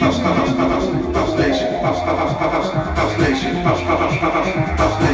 House house, house nation, house, house, house, house, house nation.